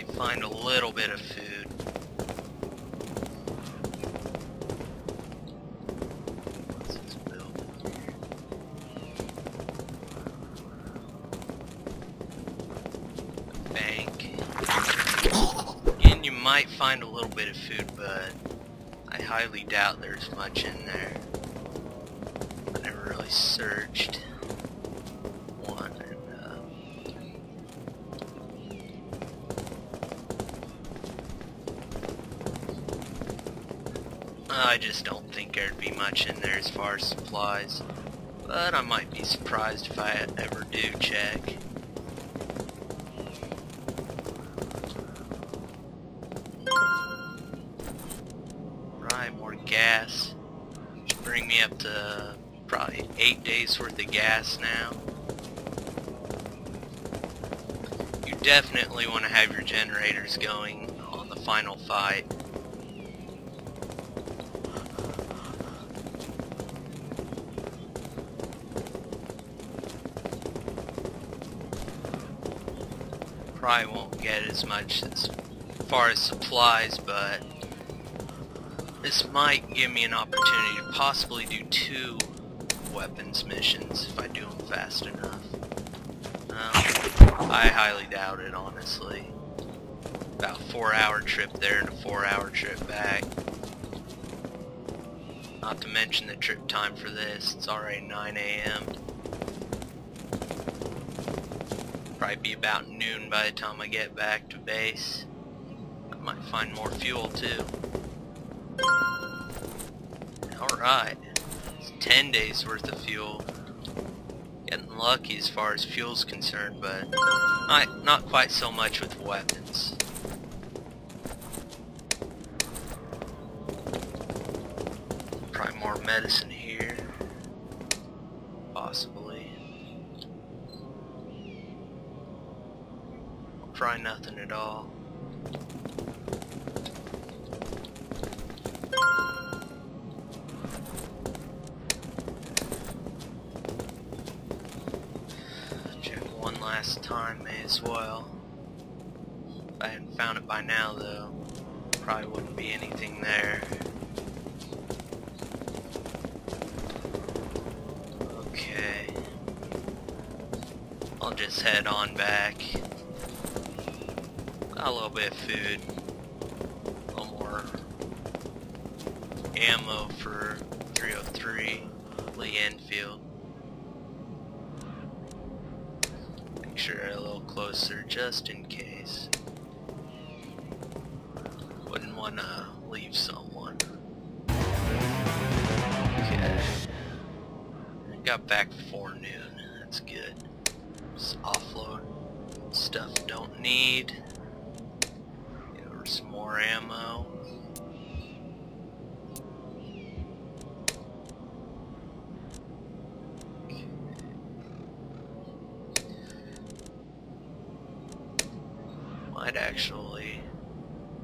Might find a little bit of food. Bank. And you might find a little bit of food, but I highly doubt there's much in there. I never really searched one I just don't think there'd be much in there as far as supplies. But I might be surprised if I ever do check. Right, more gas. Bring me up to probably eight days worth of gas now. You definitely want to have your generators going on the final fight. Probably won't get as much as far as supplies, but this might give me an opportunity to possibly do two weapons missions if I do them fast enough. Um, I highly doubt it, honestly. About four hour trip there and a four hour trip back. Not to mention the trip time for this, it's already 9 a.m. Probably be about noon by the time I get back to base. I might find more fuel too. Alright. It's 10 days worth of fuel. Getting lucky as far as fuel's concerned, but not, not quite so much with weapons. Probably more medicine Probably nothing at all. Check one last time, may as well. If I hadn't found it by now, though, probably wouldn't be anything there. Okay. I'll just head on back. A little bit of food. A little more ammo for 303 Lee Enfield. Make sure a little closer just in case. Wouldn't want to leave someone. Okay. Got back before noon. That's good. Just offload stuff don't need. Some more ammo. Might actually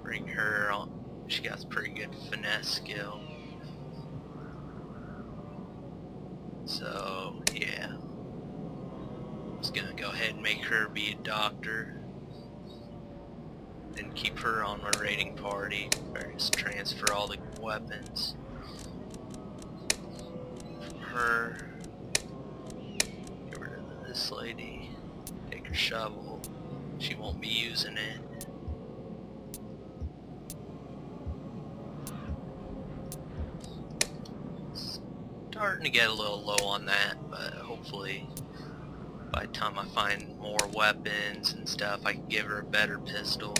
bring her on. She got pretty good finesse skill. So, yeah. Just gonna go ahead and make her be a doctor. Then keep her on my raiding party. Just transfer all the weapons. From her. Get rid of this lady. Take her shovel. She won't be using it. Starting to get a little low on that, but hopefully by the time I find more weapons and stuff, I can give her a better pistol.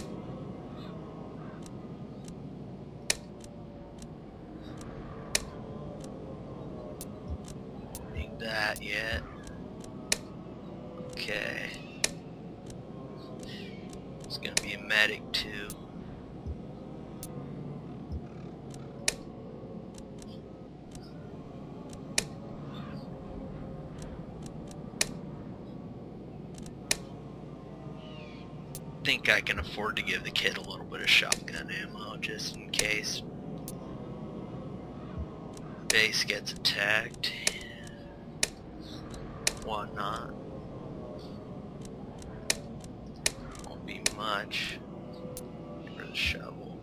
Need that yet. Okay. It's gonna be a medic too. think I can afford to give the kid a little bit of shotgun ammo just in case base gets attacked whatnot. Won't be much. Get the shovel.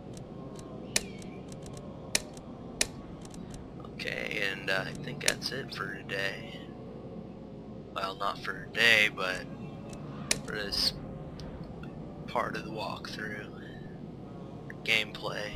Okay, and uh, I think that's it for today. Well, not for today, but for this part of the walkthrough gameplay.